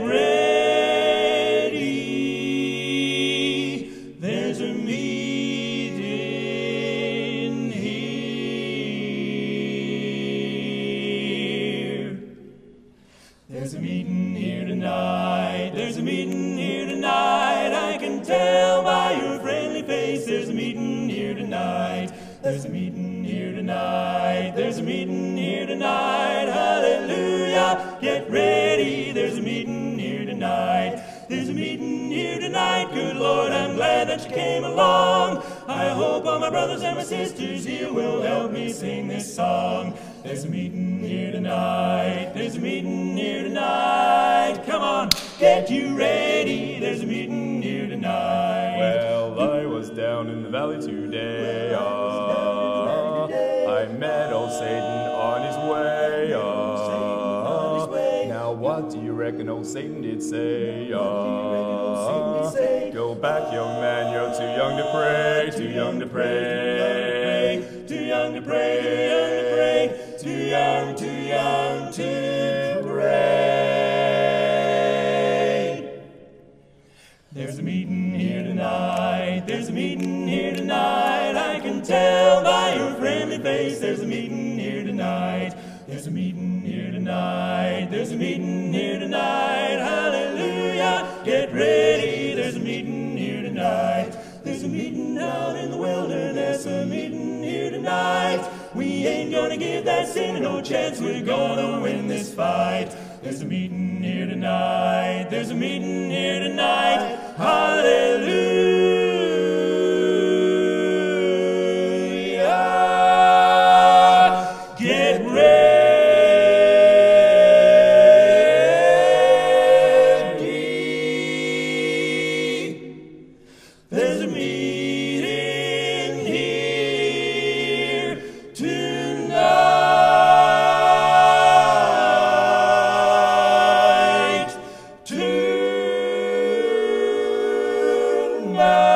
ready. There's a meeting here. There's a meeting here tonight. There's a meeting here tonight. I can tell by your friendly face. There's a meeting here tonight. There's a meeting here tonight. There's a meeting here tonight. Hallelujah. Get ready. There's a meeting here tonight. There's a meeting here tonight. Good Lord, I'm glad that you came along. I hope all my brothers and my sisters here will help me sing this song. There's a meeting here tonight. There's a meeting here tonight. Come on, get you ready. There's a meeting here tonight. Well, I was down in the valley today. What do you reckon old Satan did say? Uh, go back, young man, you're too young to pray, too young to pray. Too young to pray, too young to pray, too young, too young to pray. There's a meeting here tonight, there's a meeting here tonight. I can tell There's a meeting here tonight, there's a meeting here tonight. Hallelujah, get ready, there's a meeting here tonight. There's a meeting out in the wilderness, a meeting here tonight. We ain't gonna give that sin no chance, we're gonna win this fight. There's a meeting here tonight, there's a meeting here tonight. Hallelujah. love.